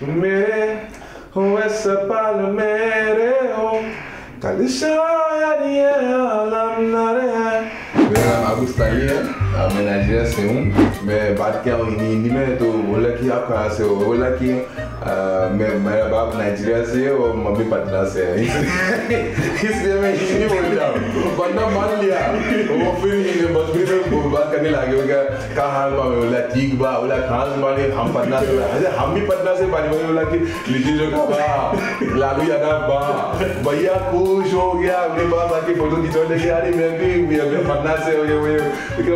तुम मेरे हो ऐसा पल मेरे हो कल शायद ये आलम न रहे मेरा नाम आगुस्तानी है अ, मैं नाइजीरिया से हूँ मैं बात किया हूँ हिंदी में तो बोला कि आप कहाँ से हो? बोला कि मैं मेरा बाप नाइजीरिया से है और मम्मी पटना से है। इसलिए मैं हिंदी बोल रहा हूँ। बंदा मान लिया। वो फिर हिंदी मजबूरी में बात करने लगे हो गया कहाँ हाल बा मैं बोला, ठीक बा। बोला, कहाँ से माने हम पटना से अरे हम भी पटना से बारी बोला कि लिट्टी चोखा बा लालू यादव बा। भैया खुश हो गया। अपने पास आके फ़ोटो खिंचवा लेके मैं भी मैं भी पटना से हो गया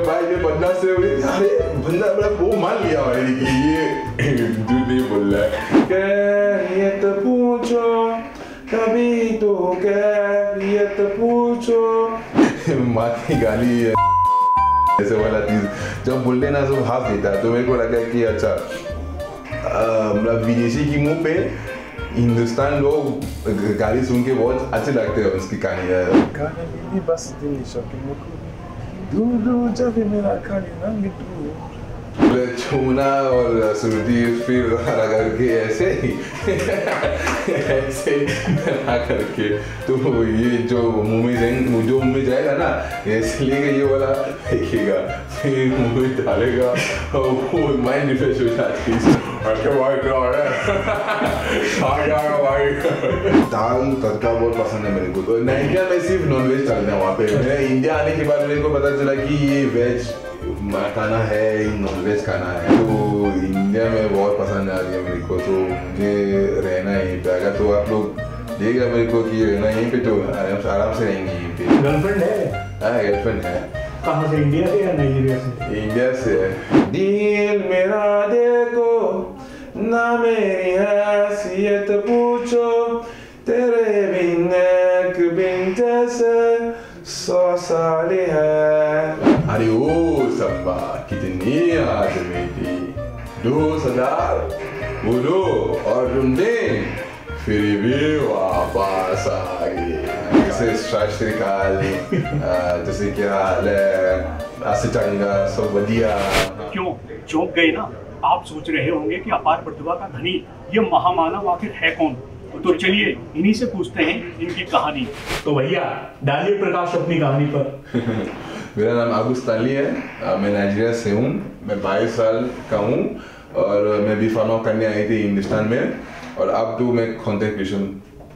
भाई मैं पटना से हो? गया बंदा बड़ा वो मान लिया भाई कि ये झूठ नहीं बोल रहा है कैरियत पूछो कभी तो कैरियत पूछो माँ की गाली है। ऐसे वाला चीज़ जब बोलते ना सब हाथ देता है तो मेरे को लगा कि अच्छा मतलब विदेशी की मुँह पे हिंदुस्तान लोग गाली सुन के बहुत अच्छे लगते हैं उसकी कहानी बस Kanalini basidinisha kali nangi tu छूना और सुरती फिर हरा करके ऐसे ही, ऐसे हरा करके। तो ये जो मुँह जो मुँह में जाएगा ना इसलिए ये वाला देखेगा, फिर मुँह डालेगा और वो माइंड रिफ्रेश हो जाती है। अच्छा भाई क्या हो? रहा है। आ भाई दाल तड़का बहुत पसंद है मेरे को तो नाइजीरिया में सिर्फ़ नॉन वेज चलता है वहाँ पे मैं इंडिया आने के बाद मेरे को पता चला कि ये वेज खाना है नॉन वेज खाना है तो इंडिया में बहुत पसंद आ रही है मेरे को तो मुझे रहना यहीं पे अगर तो आप लोग देख रहे मेरे को कि रहना यहीं पे तो आराम से आराम से रहेंगे यहीं पे गर्लफ्रेंड है हाँ गर्लफ्रेंड है कहाँ से? इंडिया से या नाइजीरिया से इंडिया से। दिल मेरा देखो। ना मेरी हैसियत पूछो तेरे बिन एक बिन जैसे सौ साल है। अरे ओ सब्बा कितनी याद मेरी। दो सदार बोलो और तुमने फिर भी वापस आ गए। जैसे सत श्री जैसे क्या हाल है ऐसे चंगा सब बढ़िया। क्यों? चौंक गए ना? आप सोच रहे होंगे कि अपार प्रतिभा का धनी ये महामानव आखिर है कौन? तो चलिए इन्हीं से पूछते हैं इनकी कहानी। तो भैया डालिए प्रकाश अपनी कहानी पर। मेरा नाम आगुस्तानी है। मैं नाइजीरिया से हूँ। मैं बाईस साल का हूँ और मैं भी फार्मा करने आई थी हिंदुस्तान में। और अब तो मैं कंटेंट क्रिएशन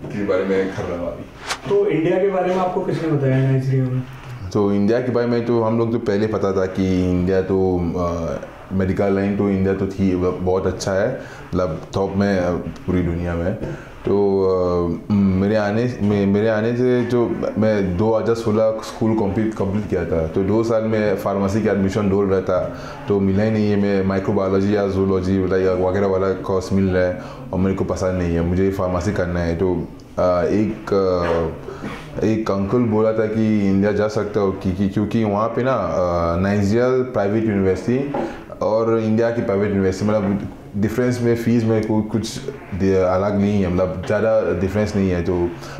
के बारे में कर रहा हूँ अभी। तो इंडिया के बारे में आपको किसने बताया नाइजीरिया में? तो इंडिया के बारे में तो हम लोग तो पहले पता था कि इंडिया तो मेडिकल लाइन तो इंडिया तो थी बहुत अच्छा है मतलब टॉप में पूरी दुनिया में। तो मेरे आने, मे- मेरे आने से जो मैं 2016 स्कूल कंप्लीट कंप्लीट किया था तो दो साल में फार्मेसी का एडमिशन डोल रहा था तो मिला ही नहीं है, मैं माइक्रोबायोलॉजी या जूलॉजी वगैरह वाला कोर्स मिल रहा है, और मेरे को पसंद नहीं है, मुझे फार्मेसी करना है। तो एक एक अंकल बोला था कि इंडिया जा सकते हो क्योंकि क्योंकि वहाँ पे ना नाइजीरिया प्राइवेट यूनिवर्सिटी और इंडिया की प्राइवेट यूनिवर्सिटी मतलब डिफरेंस में फ़ीस में कोई कुछ अलग नहीं है मतलब ज़्यादा डिफरेंस नहीं है। तो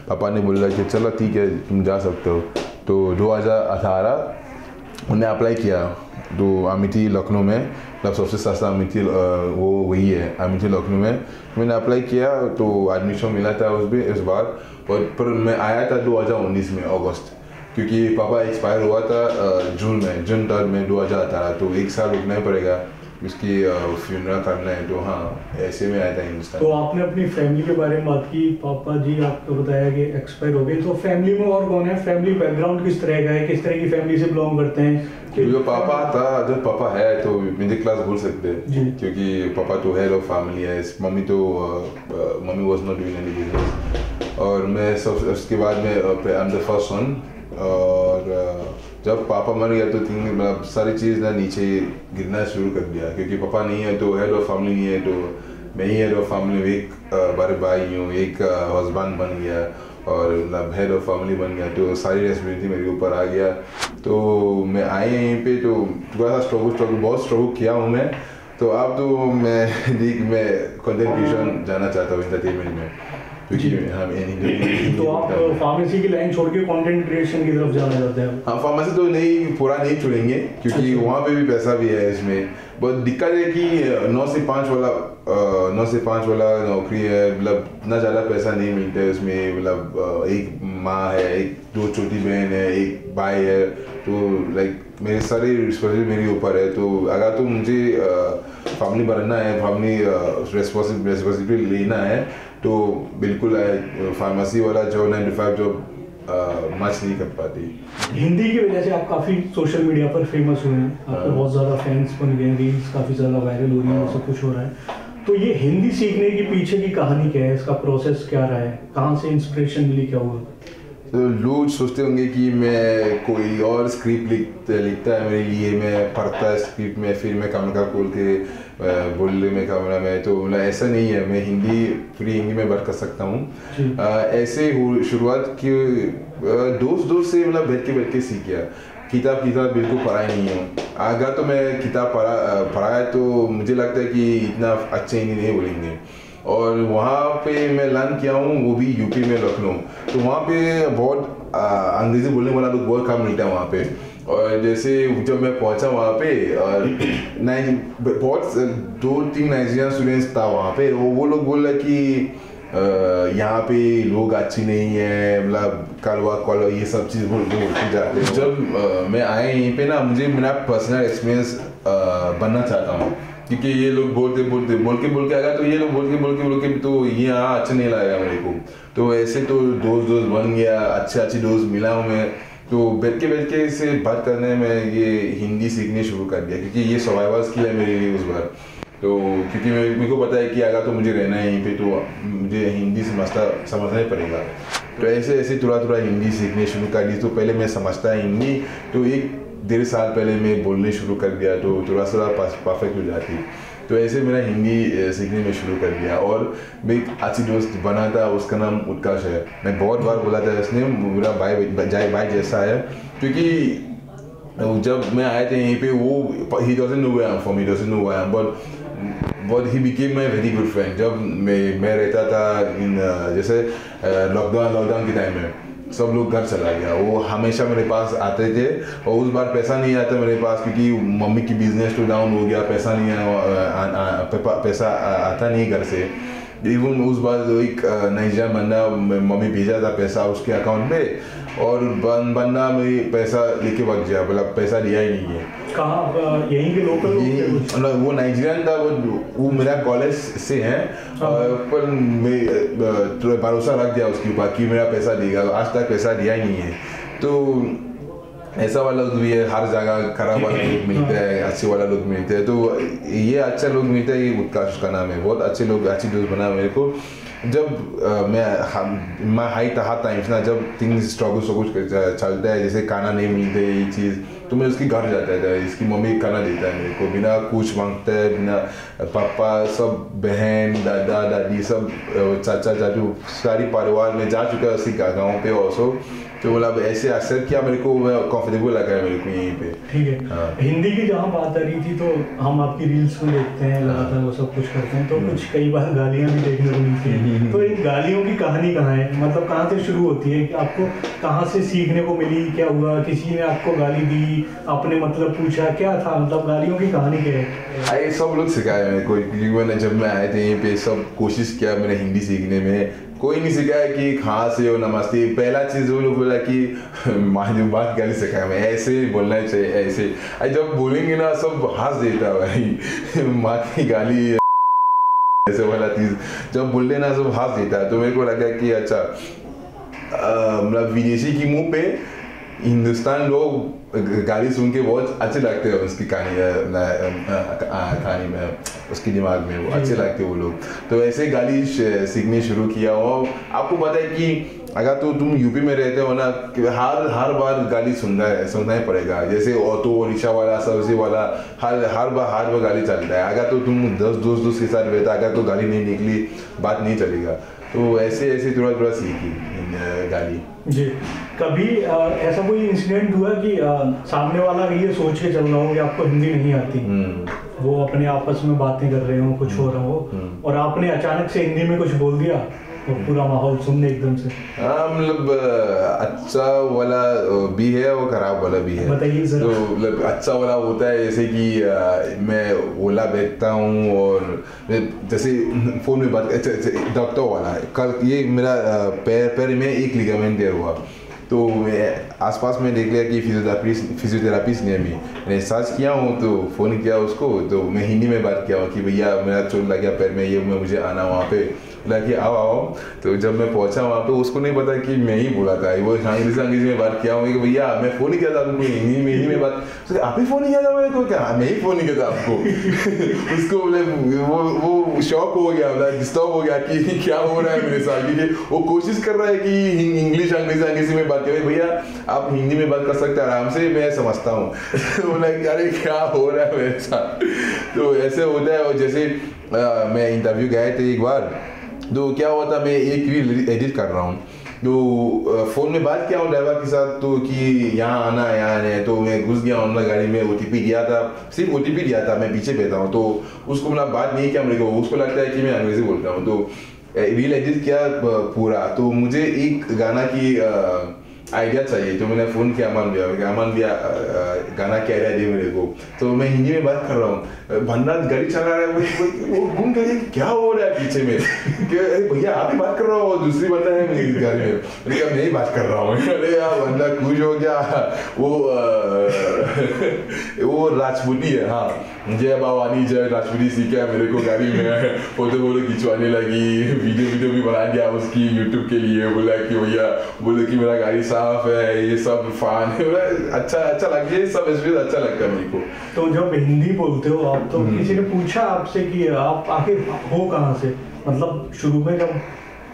पापा ने बोला कि चलो ठीक है, तुम जा सकते हो। तो 2018 उन्हें अप्लाई किया। तो अमिटी लखनऊ में मतलब सबसे सस्ता अमिटी वो वही है अमिटी लखनऊ में। मैंने अप्लाई किया तो एडमिशन मिला था उस भी, इस बार। और पर मैं आया था 2019 में, अगस्त। क्योंकि पापा एक्सपायर हुआ था जून में जून थर्ड में 2018 तो एक साल रुकना ही पड़ेगा उसकी फ्यूनरल करना है तो हाँ ऐसे में आया था हिंदुस्तान। तो आपने अपनी फैमिली के बारे में बात की पापा जी आपको बताया कि एक्सपायर हो गए तो फैमिली में और कौन है? फैमिली बैकग्राउंड किस तरह का है? किस तरह की फैमिली से बिलोंग करते हैं? जो पापा था जब पापा है तो मिडिल क्लास बोल सकते हैं। क्योंकि पापा तो हेड ऑफ़ फैमिली है मम्मी तो mummy was not doing any business और मैं सब उसके बाद में I am the first son और जब पापा मर गया तो तीन मतलब सारी चीज़ ना नीचे गिरना शुरू कर दिया। क्योंकि पापा नहीं है तो हेड ऑफ़ फैमिली नहीं है तो मैं ही हेड ऑफ़ फैमिली एक बड़े भाई हूँ, एक हस्बैंड बन गया और मतलब हेड ऑफ़ फैमिली बन गया। तो सारी रेस्पॉन्सिबिलिटी मेरे ऊपर आ गया। तो मैं आए यहीं पे तो थोड़ा सा स्ट्रगल स्ट्रगल बहुत स्ट्रगल किया हूँ मैं। तो अब तो मैं मैं कंटेंट क्रिएशन जाना चाहता हूँ इंटरटेनमेंट में। क्योंकि हम इन तो आप फार्मेसी की लाइन छोड़ के कंटेंट क्रिएशन की तरफ़ जाना चाहते हैं हाँ फार्मेसी तो नहीं पूरा नहीं छोड़ेंगे क्योंकि अच्छा। वहाँ पे भी पैसा भी है इसमें। बट दिक्कत है कि नौ से पाँच वाला नौ से पाँच वाला नौकरी है मतलब इतना ज़्यादा पैसा नहीं मिलता है उसमें मतलब एक माँ है एक दो छोटी बहन है एक भाई है तो लाइक मेरे सारे रिस्पॉन्सिबिलिटी मेरे ऊपर है तो अगर तो मुझे फैमिली बनना है फैमिली रिस्पॉन्सिबिलिटी लेना है तो बिल्कुल फार्मेसी वाला जो nine to five job match नहीं कर पाती। हिंदी की वजह से आप काफ़ी सोशल मीडिया पर फ़ेमस हुए हैं। आपके हाँ। बहुत ज़्यादा फैंस बन गए हैं रील्स काफ़ी ज़्यादा वायरल हो रही है हाँ। सब कुछ हो रहा है। तो ये हिंदी सीखने के पीछे की कहानी क्या है? इसका प्रोसेस क्या रहा है? कहाँ से इंस्पिरेशन मिली क्या हुआ? तो लोग सोचते होंगे कि मैं कोई और स्क्रिप्ट लिख लिखता है मेरे लिए मैं पढ़ता है स्क्रिप्ट में फिर मैं कैमरा खोल के बोलने में कैमरा में तो मतलब ऐसा नहीं है। मैं हिंदी फ्री हिंदी में बात कर सकता हूँ। ऐसे शुरुआत की दोस्त दोस्त से मतलब बैठ के बैठ के सीख गया किताब किताब बिल्कुल पढ़ाई नहीं हूँ। अगर तो मैं किताब पढ़ा पढ़ाया तो मुझे लगता है कि इतना अच्छे हिंदी नहीं बोलेंगे। और वहाँ पे मैं लर्न किया हूँ वो भी यूपी में लखनऊ। तो वहाँ पे बहुत अंग्रेज़ी बोलने वाला लोग बहुत कम मिलता है वहाँ पे। और जैसे जब मैं पहुँचा वहाँ पे और बहुत दो तीन नाइजीरियन स्टूडेंट्स था वहाँ पे। वो वो लोग बोल रहे कि यहाँ पे लोग अच्छी नहीं है मतलब कलवा कॉलो ये सब चीज़ बोल बोल के जाते हैं। जब अ, मैं आया यहीं पे ना मुझे मेरा पर्सनल एक्सपीरियंस बनना चाहता हूँ। क्योंकि ये लोग बोलते बोलते बोल के बोल के आएगा तो ये लोग बोल के बोल के बोल के तो ये यहाँ अच्छा नहीं लगेगा मेरे को। तो ऐसे तो दोस्त दोस्त बन गया अच्छे अच्छे दोस्त मिला हूँ मैं। तो बैठ के बैठ के से बात करने में ये हिंदी सीखने शुरू कर दिया, क्योंकि ये सर्वाइवल स्किल है मेरे लिए उस बार। तो क्योंकि मेरे को पता है कि अगर तो मुझे रहना है यहीं पे तो मुझे हिंदी समझता, समझना ही पड़ेगा। तो ऐसे ऐसे थोड़ा थोड़ा हिंदी सीखने शुरू कर दी तो पहले मैं समझता हिंदी तो एक डेढ़ साल पहले मैं बोलने शुरू कर दिया तो थोड़ा सा परफेक्ट हो जाती। तो ऐसे मेरा हिंदी सीखने में शुरू कर दिया और मैं एक अच्छी दोस्त बना था, उसका नाम उत्कर्ष है। मैं बहुत बार बोला था, इसने मेरा भाई जाए, भाई जैसा है। क्योंकि जब मैं आए थे यहीं पे, वो he doesn't know where I am from he doesn't know where but but he became my very good friend जब मैं मैं रहता था इन जैसे लॉकडाउन लॉकडाउन के टाइम में। सब लोग घर चला गया। वो हमेशा मेरे पास आते थे और उस बार पैसा नहीं आता मेरे पास क्योंकि मम्मी की बिज़नेस तो डाउन हो गया, पैसा नहीं आया पैसा आता नहीं घर से। इवन उस बार एक नाइजा बंदा मम्मी भेजा था पैसा उसके अकाउंट पे और बन बंदा में पैसा लेके भाग गया मतलब पैसा दिया ही नहीं है। कहाँ यहीं के लोकल? मतलब वो नाइजीरियन था वो वो मेरा कॉलेज से है पर मैं थोड़ा भरोसा रख दिया उसके ऊपर कि मेरा पैसा देगा आज तक पैसा दिया ही नहीं है। तो ऐसा वाला लोग भी है हर जगह खराब वाला लोग मिलते हैं अच्छे वाला लोग मिलते हैं। तो ये अच्छा लोग मिलते हैं ये उत्कर्ष का नाम है बहुत अच्छे लोग अच्छी दोस्त बना मेरे को। जब मैं मैं हाई हाइट टाइम्स ना, जब थिंग्स स्ट्रगल स्ट्रगल चलता है, जैसे खाना नहीं मिलते ये चीज़ तो मैं उसके घर जाता था, इसकी मम्मी खाना देता है मेरे को, बिना कुछ माँगता है, बिना पापा, सब बहन, दादा, दादी, सब चाचा, चाचू, सारी परिवार में जा चुका है उसी गाँव पे और ऑल्सो तो मतलब ऐसे एक्सेप्ट किया मेरे को कंफर्टेबल लगा मेरे को यहीं पे. ठीक है। हाँ। हिंदी की जहाँ बात आ रही थी तो हम आपकी रील्स को देखते हैं लगातार वो सब कुछ करते हैं तो कुछ कई बार गालियाँ भी देखने को मिलती हैं। तो इन गालियों की कहानी कहाँ है? मतलब कहाँ से शुरू होती है? कि आपको कहाँ से सीखने को मिली? क्या हुआ? किसी ने आपको गाली दी? आपने मतलब पूछा? क्या था? मतलब गालियों की कहानी क्या है? आए सब लोग सिखाए मेरे को मैंने जब मैं आए थे यहीं पे सब कोशिश किया मैंने हिंदी सीखने में। कोई नहीं सिखाया कि कहाँ से हो, नमस्ते, पहला चीज़ वो लोग बोला कि, माँ जो, बात गाली सिखाया मैं, ऐसे ही बोलना चाहिए, ऐसे जब बोलेंगे ना, सब हंस देता भाई। माँ की गाली, ऐसे वाला चीज़। जब बोलते ना, सब हंस देता तो मेरे को लगा कि अच्छा मतलब विदेशी की मुँह पे हिंदुस्तान लोग गाली सुन के बहुत अच्छे लगते हैं उसकी कहानी कहानी में उसके दिमाग में वो अच्छे लगते हैं वो लोग। तो ऐसे गाली सीखने शुरू किया और आपको पता है कि अगर तो तुम यूपी में रहते हो ना हर हर बार गाली सुनना है सुनना ही पड़ेगा। जैसे ऑटो रिक्शा वाला सब्ज़ी वाला हर हर बार हर बार गाली चलता है। अगर तो तुम दस दोस्त दोस्त के साथ रहता अगर तो गाली नहीं निकली बात नहीं चलेगा। तो ऐसे ऐसे थोड़ा थोड़ा सीखी गाली। जी। कभी आ, ऐसा कोई इंसिडेंट हुआ कि आ, सामने वाला ये सोच के चल रहा हो कि आपको हिंदी नहीं आती? हम्म। वो अपने आपस में बातें कर रहे हो कुछ हो रहा हो हम्म। और आपने अचानक से हिंदी में कुछ बोल दिया? पूरा माहौल सुनने एकदम से। हाँ मतलब अच्छा वाला भी है और खराब वाला भी है। बताइए जरा। तो मतलब अच्छा वाला होता है जैसे कि मैं ओला बैठता हूँ और जैसे फ़ोन में बात अच्छा, अच्छा, डॉक्टर वाला कल ये मेरा पैर पैर में एक लिगामेंट टेयर हुआ। तो मैं आसपास में देख लिया कि फिजियोथेरापिस्ट फिजियोथेरापिस्ट ने भी मैंने सर्च किया हूँ तो फ़ोन किया उसको तो मैं हिंदी में बात किया हूँ कि भैया मेरा चोट लग गया पैर में ये मैं मुझे आना वहाँ पे। बोला कि आओ आओ। तो जब मैं पहुँचा वहाँ पे उसको नहीं पता कि मैं ही बोला था। वो अंग्रेज़ी अंग्रेज़ी में बात किया हूँ भैया मैं फ़ोन ही किया था आपको हिंदी में हिंदी में बात आप ही फ़ोन ही किया था मेरे को क्या? "हाँ, मैं ही फ़ोन ही किया था आपको? उसको बोले वो वो शॉक हो गया बोला डिस्टर्ब हो गया कि क्या हो रहा है मेरे साथ? क्योंकि वो कोशिश कर रहा है कि इंग्लिश अंग्रेज़ी अंग्रेज़ी में बात करें। भैया आप हिंदी में बात कर सकते हैं आराम से मैं समझता हूँ। बोला अरे क्या हो रहा है मेरे साथ? तो ऐसे होता है और जैसे अ, मैं इंटरव्यू गए थे एक बार तो क्या हुआ था, मैं एक रील एडिट कर रहा हूँ। तो फ़ोन में बात किया हूँ ड्राइवर के साथ तो कि यहाँ आना है यहाँ आना है। तो मैं घुस गया हूँ गाड़ी में ओटीपी दिया था। सिर्फ़ ओटीपी दिया था, मैं पीछे बैठा हूँ। तो उसको मतलब बात नहीं किया मेरे को। उसको लगता है कि मैं अंग्रेज़ी बोलता हूँ। तो रील एडिट किया पूरा। तो मुझे एक गाना की आइडिया चाहिए तो मैंने फ़ोन किया अमन भैया कि अमन भैया अ, अ, गाना क्या आइडिया दे मेरे को तो मैं हिंदी में बात कर रहा हूँ बंदा गाड़ी चला रहा है वो वो- वो घूम कर क्या हो रहा है पीछे में कि अरे भैया आप ही बात कर रहा हो दूसरी बंदा है मेरी को गाड़ी में फ़ोटो वोटो खिंचवाने लगी वीडियो वीडियो भी बना दिया उसकी यूट्यूब के लिए बोला कि भैया बोले कि मेरा गाड़ी साफ़ है ये सब फान है अच्छा अच्छा लग ये सब एक्सपीरियंस अच्छा लगता है मेरे को तो जब हिंदी बोलते हो आप तो हम्म। किसी ने पूछा आपसे कि आप आखिर हो कहाँ से मतलब शुरू में जब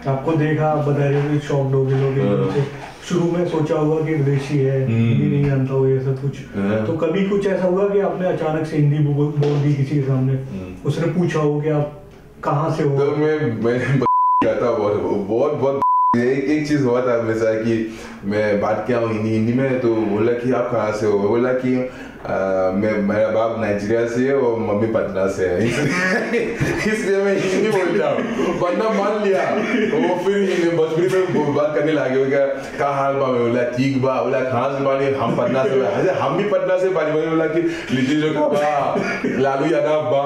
आपको देखा आप बता रहे हो शॉक लोग एकदम हाँ। शुरू में सोचा होगा कि विदेशी है हम्म। हिंदी नहीं जानता हो ये सब कुछ हाँ। तो कभी कुछ ऐसा हुआ कि आपने अचानक से हिंदी बोल दी किसी के सामने हम्म। उसने पूछा हो कि आप कहाँ से हो तो मैं मैं बहुत बहुत बहुत एक एक चीज़ हुआ था हमेशा कि मैं बात किया हूँ हिंदी हिंदी में तो बोला कि आप कहाँ से हो? बोला कि मैं मेरा बाप नाइजीरिया से है और मम्मी पटना से है इसलिए मैं हिंदी बोलता हूँ बंदा मान लिया वो फिर भोजपुरी में बात करने लगे क्या कहा हाल बा मैं बोला ठीक बा बोला कहाँ से बानी हम पटना से। अरे हम भी पटना से बानी मैंने बोला कि लिटिल जो का बा लालू यादव बा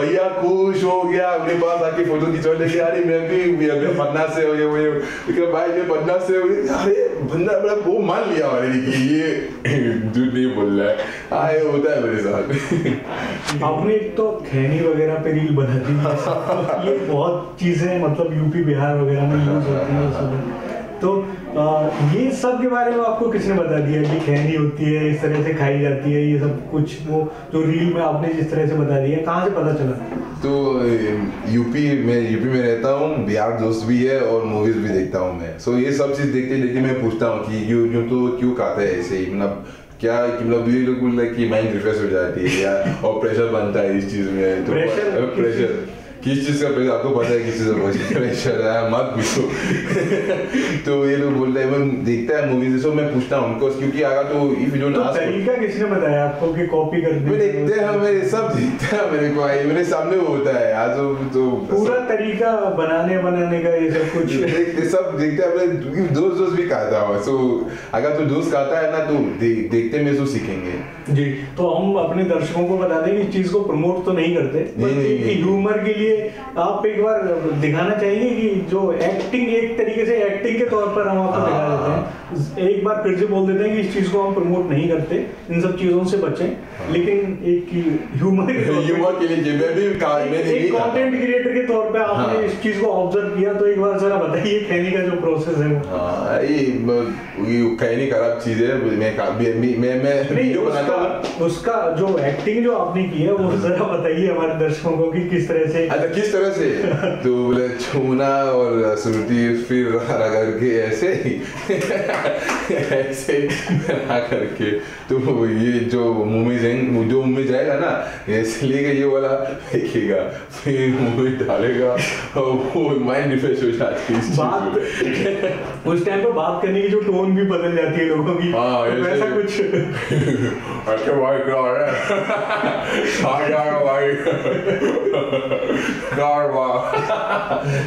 भैया खुश हो गया अपने पास आके फ़ोटो खिंचवा लेके अरे मैं भी मैं पटना से हो ये वो भाई मैं पटना से हूँ अरे बंदा बड़ा वो मान लिया हमारे कि ये झूठ नहीं बोल रहा है हाँ ये होता है मेरे साथ। आपने एक तो खैनी वगैरह पे रील बना दी। ये बहुत चीज़ें मतलब यूपी बिहार वगैरह में यूज़ होती है सब तो आ, ये सब के बारे में आपको किसने बता दिया कि खैनी होती है इस तरह से खाई जाती है ये सब कुछ वो जो रील में आपने जिस तरह से बता दिया कहाँ से पता चला? तो यूपी में यूपी में रहता हूँ बिहार दोस्त भी है और मूवीज़ भी देखता हूँ मैं। सो so, ये सब चीज़ देखते देखते मैं पूछता हूँ कि यूँ यूँ तो क्यों खाता हैं ऐसे ही मतलब क्या कि मतलब बोलते हैं कि माइंड रिफ्रेश हो जाती है या और प्रेशर बनता है इस चीज़ में? तो प्रेशर प्रेशर किस चीज़ का प्रेशर आपको पता है किस चीज़ का प्रेशर है मत पूछो। तो ये लोग बोलते हैं मैं देखता है मूवीज़ सो मैं पूछता हूँ उनको क्योंकि अगर तो इफ़ यू डोंट आस्क तरीका किसने बताया आपको कि कॉपी कर मैं देखते हैं मेरे सब दिखता है मेरे को आई मेरे सामने होता है आज तो पूरा तरीका बनाने बनाने का ये सब कुछ। देखते सब देखते हैं अपने दोस्त दोस्त भी खाता हो सो अगर तो दोस्त कहता है ना तो देखते में तो सीखेंगे। जी तो हम अपने दर्शकों को बता दें कि इस चीज़ को प्रमोट तो नहीं करते। ह्यूमर के लिए आप एक बार दिखाना चाहेंगे कि जो एक्टिंग एक तरीके से एक्टिंग के तौर पर हम आपको दिखा देते हैं। एक बार फिर से बोल देते हैं कि इस चीज़ को हम प्रमोट नहीं करते। इन सब चीज़ों से बचें। लेकिन एक ह्यूमर ह्यूमर के लिए कंटेंट क्रिएटर के तौर पे आपने हाँ। इस चीज़ को ऑब्ज़र्व किया तो एक बार जरा बताइए खैनी का जो प्रोसेस है वो। हाँ ये कहने खराब चीज़ है मैं मैं मैं वीडियो बनाता हूँ। उसका, उसका जो एक्टिंग जो आपने की है वो जरा बताइए हमारे दर्शकों को कि किस तरह से अच्छा किस तरह से? तो बोले छूना और श्रुति फिर रहा करके ऐसे ही ऐसे रहा करके। तो ये जो मुँह में जाएँगे जो मुँह में जाएगा ना इसलिए लेके ये वाला फेंकेगा फिर मुँह में डालेगा और वो माइंड रिफ्रेश हो जाती है बात उस टाइम पर बात करने की जो टोन भी बदल जाती है लोगों की। हाँ, तो ऐसे- कुछ। अच्छा भाई क्या हो आ जा रहा भाई कार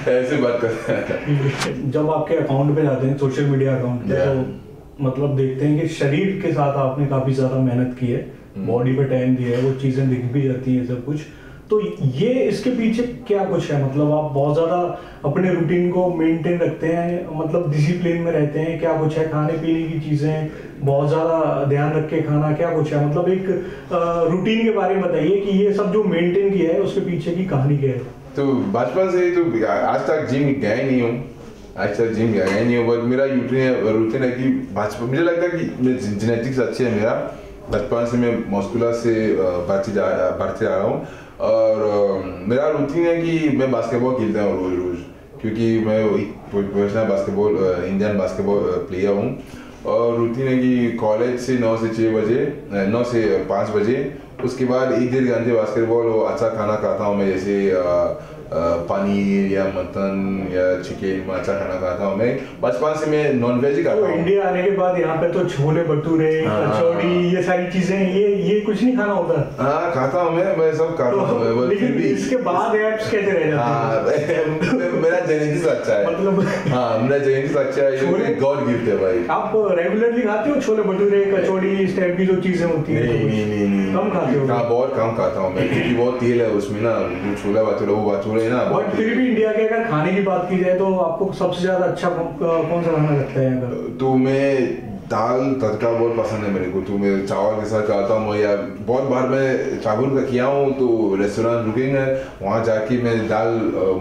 ऐसे बात। करते हैं जब आपके अकाउंट पे जाते हैं सोशल मीडिया अकाउंट पे. तो मतलब देखते हैं कि शरीर के साथ आपने काफ़ी ज़्यादा मेहनत की है। Hmm. बॉडी पे टाइम दिया है वो चीज़ें दिख भी जाती हैं सब कुछ। तो ये इसके पीछे क्या कुछ है? मतलब आप बहुत ज़्यादा अपने रूटीन को मेंटेन रखते हैं मतलब डिसिप्लिन में रहते हैं क्या कुछ है? खाने पीने की चीज़ें बहुत ज़्यादा ध्यान रख के खाना क्या कुछ है? मतलब एक रूटीन के बारे में बताइए कि ये सब जो मेंटेन किया है, उसके पीछे की कहानी क्या है? तो बचपन से ही तो आज तक जिम गया ही नहीं हूँ। आज तक जिम गया ही नहीं हूँ बट मेरा रूटीन रूटीन है कि बचपन, मुझे लगता है कि जेनेटिक्स अच्छी है मेरा। बचपन से मैं मस्कुलर से बढ़ती जा, बढ़ते आ रहा हूँ। और मेरा रूटीन है कि मैं बास्केटबॉल खेलता हूँ रोज रोज क्योंकि मैं professional basketball Indian basketball player हूँ। और रूटीन है कि कॉलेज से नौ से छः बजे नौ से पाँच बजे, उसके बाद एक डेढ़ घंटे बास्केटबॉल और अच्छा खाना खाता हूँ मैं, जैसे पनीर या मटन या चिकन माचा खाना खाता हूँ मैं बचपन से मैं नॉन वेज ही खाता हूँ। इंडिया आने के बाद यहाँ पे तो छोले भटूरे हाँ। कचौड़ी ये सारी चीज़ें ये ये कुछ नहीं खाना होता। हाँ खाता हूँ मैं मैं सब खाता हूँ तो लेकिन इसके बाद एप्स कैसे रह जाते हैं? हाँ मेरा जेनेटिक्स अच्छा है। मतलब हाँ मेरा जेनेटिक्स अच्छा है छोले- गॉड गिफ्ट है भाई। आप रेगुलरली खाते हो छोले भटूरे कचौड़ी इस टाइप की जो चीज़ें होती हैं? नहीं नहीं नहीं कम खाते हो? हाँ बहुत कम खाता हूँ मैं क्योंकि बहुत तेल है उसमें ना छोला भटूरा वो भटूरे है ना। बट फिर भी इंडिया के अगर खाने की बात की जाए तो आपको सबसे ज़्यादा अच्छा कौन सा खाना लगता है तो मैं दाल तड़का बहुत पसंद है मेरे को। तो मैं चावल के साथ खाता हूँ या बहुत बार मैं चावल का किया हूँ तो रेस्टोरेंट रुकेंगे वहाँ जाके मैं दाल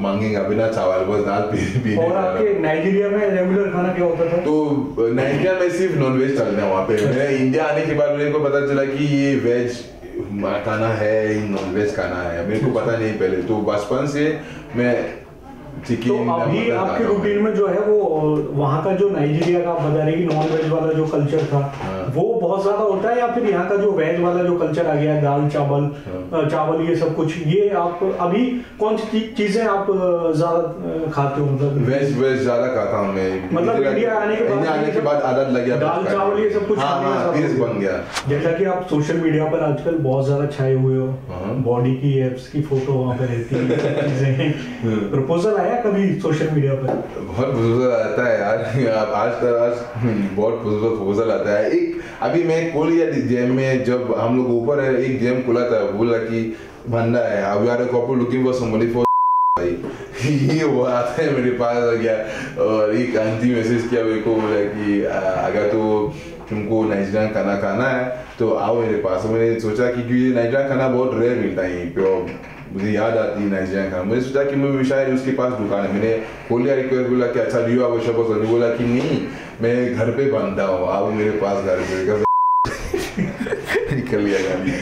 मांगेंगे बिना चावल बस दाल पी पी और आपके नाइजीरिया में रेगुलर खाना क्या होता था? तो नाइजीरिया में सिर्फ़ नॉन वेज चलते हैं वहाँ पे। मैं इंडिया आने के बाद मेरे को पता चला कि ये वेज खाना है नॉन वेज खाना है। मेरे को पता नहीं पहले। तो बचपन से मैं तो अभी आपके रूटीन में जो है वो वहाँ का जो नाइजीरिया का आप बता रहे कि नॉन वेज वाला जो कल्चर था हाँ। वो बहुत ज़्यादा होता है या फिर यहाँ का जो वेज वाला जो कल्चर आ गया है दाल चावल हाँ। चावल ये सब कुछ ये आप अभी कौन सी चीज़ें आप ज़्यादा खाते हो? मतलब वेज वेज ज़्यादा खाता हूँ मैं। मतलब इंडिया आने के बाद आने के बाद आदत लग गया दाल चावल। ये सब कुछ हाँ हाँ बन गया। जैसा कि आप सोशल मीडिया पर आजकल बहुत ज़्यादा छाए हुए हो। बॉडी की एप्स की फ़ोटो वहाँ पे रहती है। प्रपोजल आया कभी सोशल मीडिया पर? बहुत प्रपोजल आता है यार। आज आज बहुत प्रपोजल आता है। एक अभी मैं खोल गया जेम में जब हम लोग ऊपर है, एक जेम खुला था, बोला कि भंडा है, अब यार couple looking for somebody for ये आता है मेरे पास आ गया और एक आंटी मैसेज किया मेरे को, बोला कि अगर तो तुमको नाइजीरियन खाना खाना है तो आओ मेरे पास। मैंने सोचा कि क्योंकि नाइजीरियन खाना बहुत रेयर मिलता है यहीं पे मुझे याद आती है नाइजीरियन खाना। मैंने सोचा कि मैं शायद उसके पास दुकान है। मैंने खोल लिया रिक्वेस्ट बोला कि अच्छा लियो हो तो बोला कि नहीं मैं घर पे बनता हूँ आओ मेरे पास घर पे निकल लिया गाली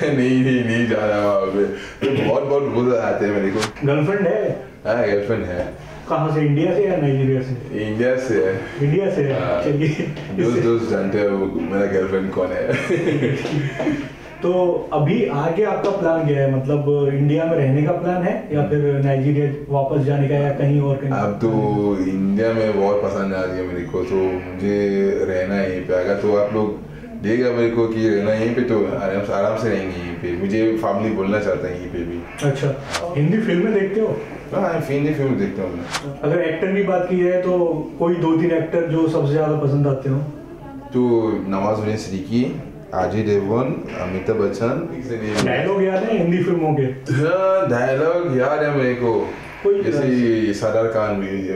मैं नहीं नहीं नहीं जा रहा वहाँ पे। तो बहुत बहुत बुरा आते हैं मेरे को। गर्लफ्रेंड है? हाँ गर्लफ्रेंड है। कहाँ से इंडिया से या नाइजीरिया से? इंडिया से। है इंडिया से? है। हाँ। चलिए। दोस्त दोस्त जानते हैं मेरा गर्लफ्रेंड कौन है? तो अभी आगे आपका प्लान क्या है? मतलब इंडिया में रहने का प्लान है या फिर नाइजीरिया वापस जाने का या कहीं और कहीं? अब तो इंडिया में बहुत पसंद आ रही है मेरे को तो मुझे रहना यहीं पे। अगर तो आप लोग देगा मेरे को कि रहना यहीं पे तो आराम से आराम से रहेंगे यहीं पे। मुझे फैमिली बोलना चाहता है यहीं पे भी। अच्छा। हिंदी फ़िल्में देखते हो? हाँ हिंदी फ़िल्म देखता हूँ अगर एक्टर की बात की जाए तो कोई दो तीन एक्टर जो सबसे ज़्यादा पसंद आते हो? तो नवाजुद्दीन सिद्दीकी अजय देवगन अमिताभ बच्चन। डायलॉग याद है? हिंदी फ़िल्मों के हाँ डायलॉग याद है मेरे को। जैसे सदार खान भी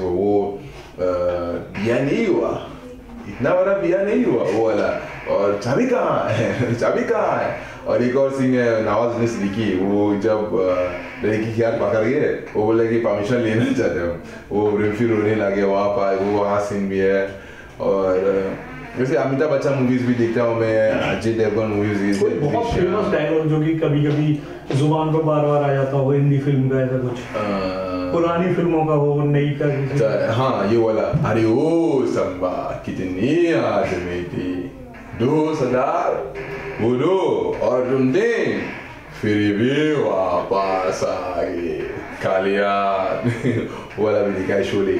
वो बिया नहीं हुआ। इतना बड़ा बिया नहीं हुआ वो वाला। और चाबी कहाँ है? चाबी कहाँ है? और एक और सिंह है नवाज़ सिद्दीकी वो जब लड़की की हाथ पकड़ गए वो बोले कि परमिशन लेना चाहते हो। वो फिर रोने लगे वहाँ पर वो वहाँ सीन भी है। और वैसे अमिताभ बच्चन मूवीज़ भी देखता हूँ मैं अजय देवगन मूवीज़ कोई बहुत फ़ेमस डायलॉग जो कि कभी कभी ज़ुबान पर बार बार आ जाता हो हिंदी फ़िल्म का ऐसा कुछ। पुरानी फ़िल्मों का हो नई का अच्छा, हाँ ये वाला अरे ओ संबा कितनी आदमी थी। दो सदार बोलो और रुंदे फिर भी वापस आ गए कालियान वो वाला भी दिखा है शोले।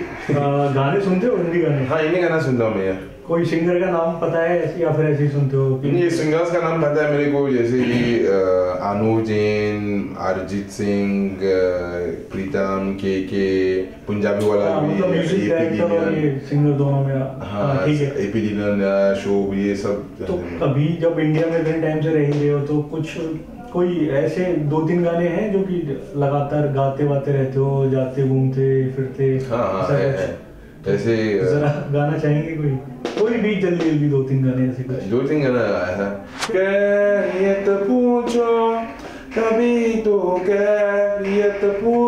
गाने सुनते हो हिंदी गाने? हाँ इन्हें गाना सुनता हूँ मैं। यार कोई सिंगर का नाम पता है या फिर ऐसे ही सुनते हो? सिंगर्स का नाम पता है मेरे को जैसे कि अनु जैन अरिजीत सिंह प्रीतम के के पंजाबी वाला हाँ, भी मतलब सिंगर दोनों में हाँ ठीक है। एपी डिलन ये सब। तो कभी जब इंडिया में इतने टाइम से रह रहे हो तो कुछ कोई ऐसे दो तीन गाने हैं जो कि लगातार गाते वाते रहते हो जाते घूमते फिरते हाँ हाँ ऐसा है, है। ऐसे जरा गाना चाहेंगे कोई? कोई भी जल्दी जल्दी दो तीन गाने ऐसे कुछ। दो तीन गाना आया है। कैरियत पूछो कभी तो कैरियत पूछो।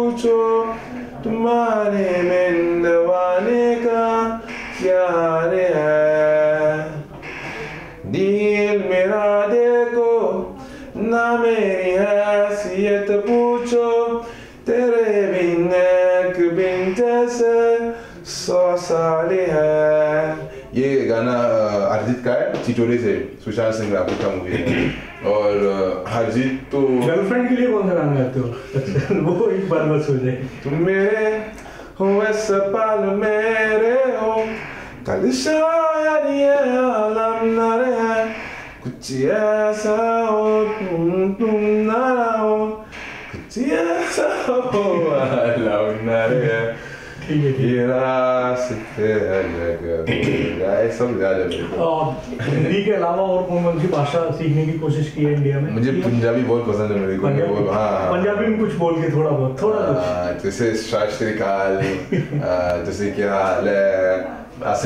सौ साल है ये गाना अरिजीत का है चिचोरे से सुशांत सिंह राजपूत का मूवी है। और अरिजीत तो गर्लफ्रेंड के लिए कौन सा गाना गाते हो? वो एक बार बस हो जाए तुम मेरे हो ऐसा पल मेरे हो। कल शायद ये आलम न रहे कुछ ऐसा हो तुम तुम न रहो कुछ ऐसा हो आलम न रहे ठीक है ठीक ये रास्ते अलग होगा ये सब याद है मेरे को। है और हिंदी के अलावा और कौन कौन सी भाषा सीखने की कोशिश की है इंडिया में? मुझे पंजाबी बहुत पसंद है मेरे को पंजाबी हाँ हाँ। पंजाबी में कुछ बोल के थोड़ा बहुत थोड़ा कुछ। जैसे सत श्री अकाल आ, जैसे क्या हाल है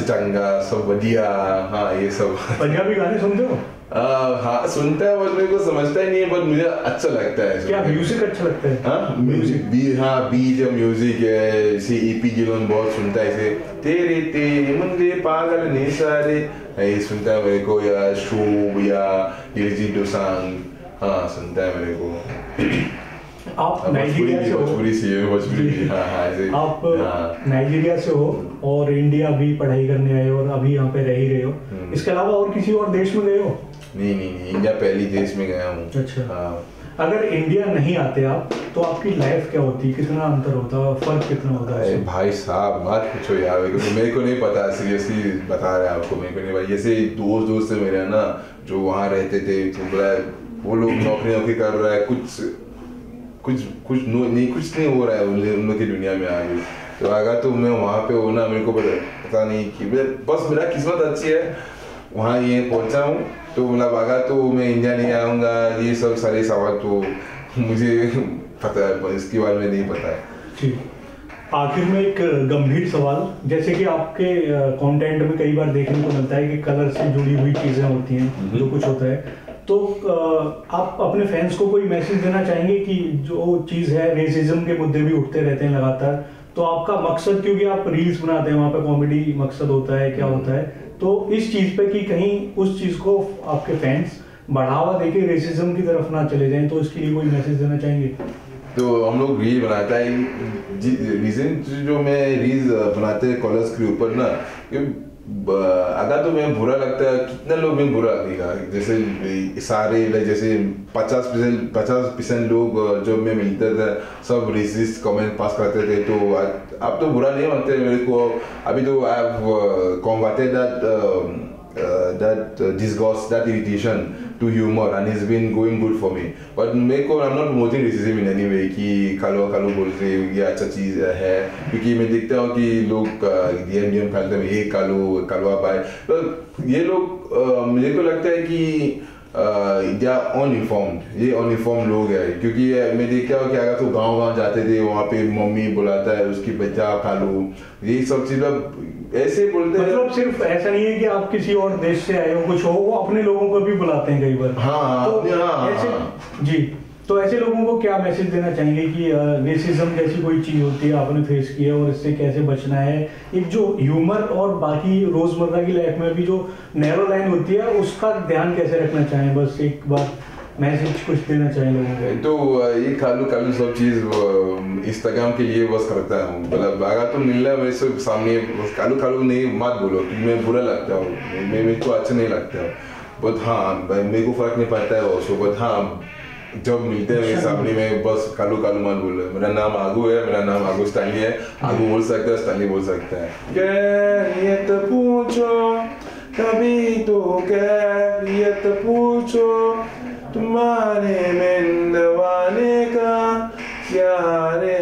चंगा सब बढ़िया हाँ ये सब। पंजाबी गाने सुनते हो? आ, हाँ सुनता है बट मेरे को समझता ही नहीं है बट मुझे अच्छा लगता है क्या म्यूज़िक अच्छा लगता है? हाँ म्यूज़िक बी हाँ बीट या म्यूज़िक है जैसे ईपी जिलोन बहुत सुनता है इसे। तेरे तेरे मुंडे पागल नहीं सारे। ये सुनता है मेरे को या शोब या दिलजीत दोसांग हाँ सुनता है मेरे को। आप नाइजीरिया से हो। भोजपुरी सी भोजपुरी हाँ हाँ ऐसे। आप हाँ। नाइजीरिया से हो और इंडिया भी पढ़ाई करने आए हो और अभी यहाँ पे रह ही रहे हो। हम्म। इसके अलावा और किसी और देश में गए हो? नहीं नहीं नहीं इंडिया पहली देश में गया हूँ। अच्छा। हाँ। अगर इंडिया नहीं आते आप तो आपकी लाइफ क्या होती? कितना अंतर होता? फ़र्क कितना होता? है भाई साहब बात पूछो यार मेरे को नहीं पता सीरियसली बता रहे हैं आपको मेरे को नहीं पता। जैसे दोस्त दोस्त है मेरे ना जो वहाँ रहते थे तो वो लोग नौकरी नौकरी कर रहा है कुछ कुछ कुछ नहीं कुछ नहीं हो रहा है उन लोग की दुनिया में आगे तो अगर तो मैं वहाँ पे होना मेरे को पता पता नहीं कि बस मेरा किस्मत अच्छी है वहाँ ये पहुँचा हूँ। तो मतलब अगर तो मैं इंडिया नहीं आऊँगा ये सब सारे सवाल तो. मुझे पता है पर इसके बारे में नहीं पता है। ठीक। आखिर में एक गंभीर सवाल जैसे कि आपके कंटेंट में कई बार देखने को मिलता है कि कलर से जुड़ी हुई चीज़ें होती हैं जो कुछ होता है। तो आप अपने फैंस को कोई मैसेज देना चाहेंगे कि जो चीज़ है रेसिज्म के मुद्दे भी उठते रहते हैं लगातार तो आपका मकसद क्योंकि आप रील्स बनाते हैं वहाँ पे कॉमेडी मकसद होता है क्या होता है? तो इस चीज़ पे कि कहीं उस चीज़ को आपके फैंस बढ़ावा देके रेसिज्म की तरफ़ ना चले जाएँ तो इसके लिए कोई मैसेज देना चाहेंगे? तो हम लोग रील बनाता है। रीजन जो मैं रील्स बनाते हैं कॉलर्स के ऊपर ना कि अगर तो मैं बुरा लगता है, कितने लोग में बुरा लगेगा? जैसे सारे जैसे पचास परसेंट पचास परसेंट लोग जो मैं मिलते थे, सब रेसिस्ट कमेंट पास करते थे तो अब तो बुरा नहीं मानते मेरे को। अभी तो I have converted that that disgust that irritation to humour and is been going good for me but मेरे को I am not promoting racism in any way कि कालो कालो बोल रहे ये अच्छा चीज़ है। क्योंकि मैं देखता हूँ कि लोग uh, डीएम डीएम फैलते हैं, ये कालो, कालवा पाए ये लोग uh, मुझे को लगता है कि दे आर अनइन्फॉर्म्ड ये अनइन्फॉर्म लोग हैं। क्योंकि मैं देखता हूँ कि अगर तो गाँव गाँव जाते थे वहाँ पे मम्मी बुलाता है उसकी बच्चा लो ये सब चीज़ ऐसे बोलते हैं। मतलब सिर्फ़ ऐसा नहीं है कि आप किसी और देश से आए हो कुछ हो वो अपने लोगों को भी बुलाते हैं कई बार। हाँ, हाँ, तो हाँ, हाँ, हाँ। जी। तो ऐसे लोगों को क्या मैसेज देना चाहेंगे कि रेसिज्म जैसी कोई चीज़ होती है, आपने फेस किया और इससे कैसे बचना है? एक जो ह्यूमर और बाकी रोज़मर्रा की लाइफ में भी जो नैरो लाइन होती है, उसका ध्यान कैसे रखना चाहें? बस एक बार मैसेज कुछ देना चाहें लोगों को। तो ये कालू कालू सब चीज़ इंस्टाग्राम के लिए बस करता हूँ। मतलब अगर तुम मिल रहा मेरे से सामने कालू कालू नहीं, मत बोलो। मैं बुरा लगता हूँ। मेरे को अच्छा नहीं लगता। बट हाँ मेरे को फ़र्क नहीं पड़ता है वो बट हाँ job militaire sabri में बस कालू कालू मान बोल मेरा नाम आगू है मेरा नाम आगू स्टानली है आगू बोल सकता है स्टानली बोल सकता है कैफियत पूछो कभी तो कैफियत पूछो तुम्हारे में का क्या रे